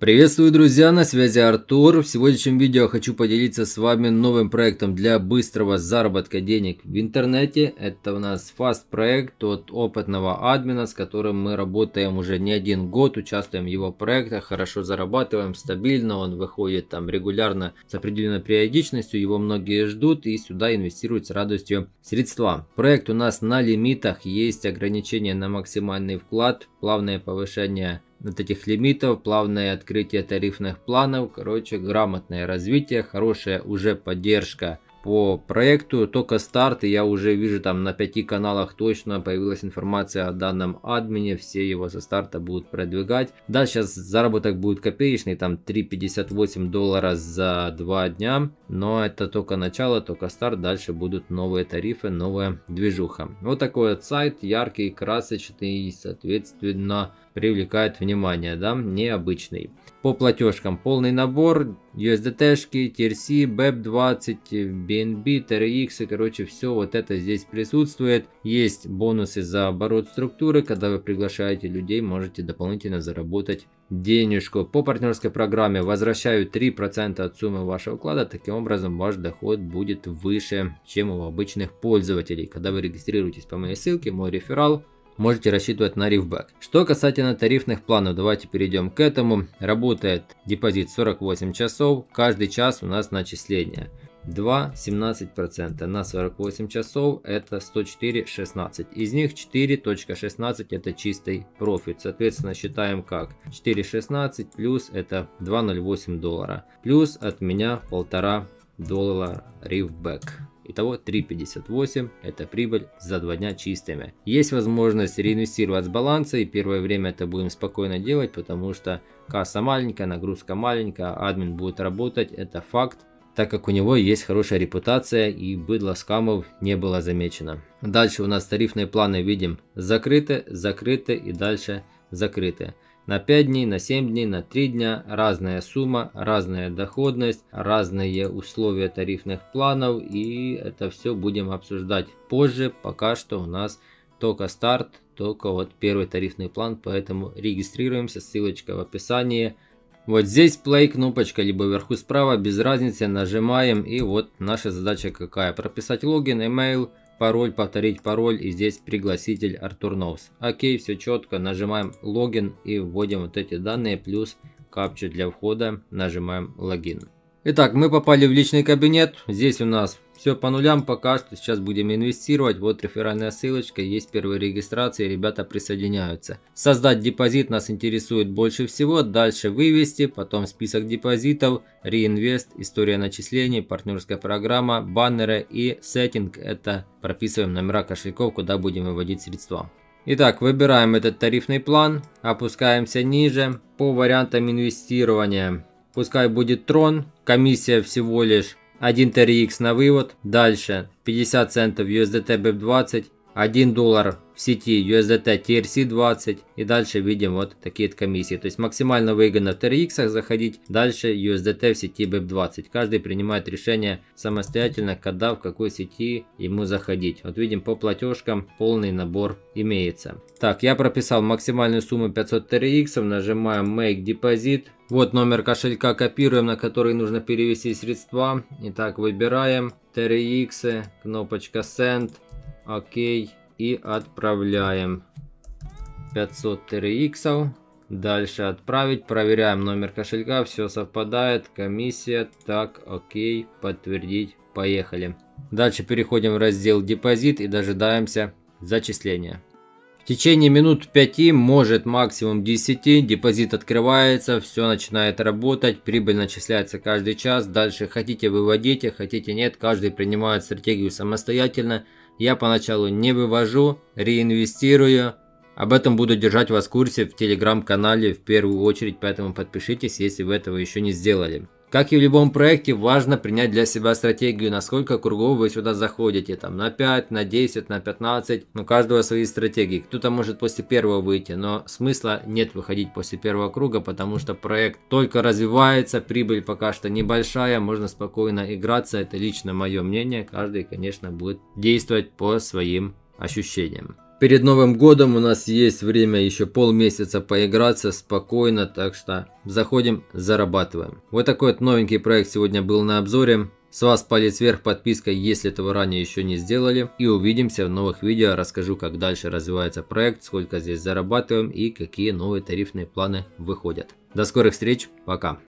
Приветствую, друзья, на связи Артур. В сегодняшнем видео хочу поделиться с вами новым проектом для быстрого заработка денег в интернете. Это у нас фаст проект от опытного админа, с которым мы работаем уже не один год, участвуем в его проектах, хорошо зарабатываем, стабильно, он выходит там регулярно с определенной периодичностью, его многие ждут и сюда инвестируют с радостью средства. Проект у нас на лимитах, есть ограничения на максимальный вклад, плавное повышение от этих лимитов, плавное открытие тарифных планов, короче, грамотное развитие, хорошая уже поддержка по проекту, только старт, и я уже вижу там на пяти каналах точно появилась информация о данном админе, все его со старта будут продвигать. Да, сейчас заработок будет копеечный, там 3,58 доллара за два дня, но это только начало, только старт, дальше будут новые тарифы, новая движуха. Вот такой вот сайт, яркий, красочный, соответственно, привлекает внимание, да, необычный. По платежкам полный набор, USDT-шки, TRC, BEP20, BNB, TRX, короче, все вот это здесь присутствует. Есть бонусы за оборот структуры, когда вы приглашаете людей, можете дополнительно заработать денежку. По партнерской программе возвращаю 3% от суммы вашего вклада, таким образом ваш доход будет выше, чем у обычных пользователей. Когда вы регистрируетесь по моей ссылке, мой реферал, можете рассчитывать на рифбэк. Что касательно тарифных планов, давайте перейдем к этому. Работает депозит 48 часов, каждый час у нас начисление. 2 17% на 48 часов это 104.16 из них 4.16 это чистый профит. Соответственно считаем как 4.16 плюс это 2.08 доллара. Плюс от меня полтора доллара рифбэк. Итого 3.58 это прибыль за два дня чистыми. Есть возможность реинвестировать с баланса и первое время это будем спокойно делать, потому что касса маленькая, нагрузка маленькая, админ будет работать, это факт так как у него есть хорошая репутация и быдло скамов не было замечено. Дальше у нас тарифные планы видим. Закрыты, закрыты и дальше закрыты. На 5 дней, на 7 дней, на 3 дня, разная сумма, разная доходность, разные условия тарифных планов. И это все будем обсуждать позже, пока что у нас только старт, только вот первый тарифный план, поэтому регистрируемся, ссылочка в описании. Вот здесь play кнопочка, либо вверху справа, без разницы, нажимаем и вот наша задача какая, прописать логин, email, пароль, повторить пароль и здесь пригласитель Артур Ноус. Окей, все четко, нажимаем логин и вводим вот эти данные плюс капчу для входа, нажимаем логин. Итак, мы попали в личный кабинет. Здесь у нас все по нулям пока что. Сейчас будем инвестировать. Вот реферальная ссылочка. Есть первые регистрации. Ребята присоединяются. Создать депозит нас интересует больше всего. Дальше вывести. Потом список депозитов. Реинвест. История начислений. Партнерская программа. Баннеры и сеттинг. Это прописываем номера кошельков, куда будем выводить средства. Итак, выбираем этот тарифный план. Опускаемся ниже. По вариантам инвестирования Пускай будет трон. Комиссия всего лишь 1 TRX на вывод. Дальше 50 центов USDT BEP20. 1 доллар в сети USDT TRC20 и дальше видим вот такие комиссии. То есть максимально выгодно в TRX заходить, дальше USDT в сети BEP20. Каждый принимает решение самостоятельно, когда в какой сети ему заходить. Вот видим по платежкам полный набор имеется. Так, я прописал максимальную сумму 500 TRX, нажимаем Make Deposit. Вот номер кошелька копируем, на который нужно перевести средства. Итак, выбираем TRX, кнопочка Send, ОК и отправляем. 500 TRX. Дальше отправить, проверяем номер кошелька, все совпадает, комиссия, так, окей, подтвердить, поехали. Дальше переходим в раздел депозит и дожидаемся зачисления. В течение минут 5, может максимум 10, депозит открывается, все начинает работать, прибыль начисляется каждый час. Дальше хотите выводите, хотите нет, каждый принимает стратегию самостоятельно я поначалу не вывожу, реинвестирую. Об этом буду держать вас в курсе в телеграм-канале в первую очередь, поэтому подпишитесь, если вы этого еще не сделали. Как и в любом проекте, важно принять для себя стратегию, насколько кругов вы сюда заходите. Там на 5, на 10, на 15. У каждого свои стратегии. Кто-то может после первого выйти, но смысла нет выходить после первого круга, потому что проект только развивается, прибыль пока что небольшая, можно спокойно играться. Это лично мое мнение. Каждый, конечно, будет действовать по своим ощущениям. Перед Новым годом у нас есть время еще полмесяца поиграться спокойно, так что заходим, зарабатываем. Вот такой вот новенький проект сегодня был на обзоре. С вас палец вверх, подписка, если этого ранее еще не сделали. И увидимся в новых видео. Расскажу, как дальше развивается проект, сколько здесь зарабатываем и какие новые тарифные планы выходят. До скорых встреч, пока.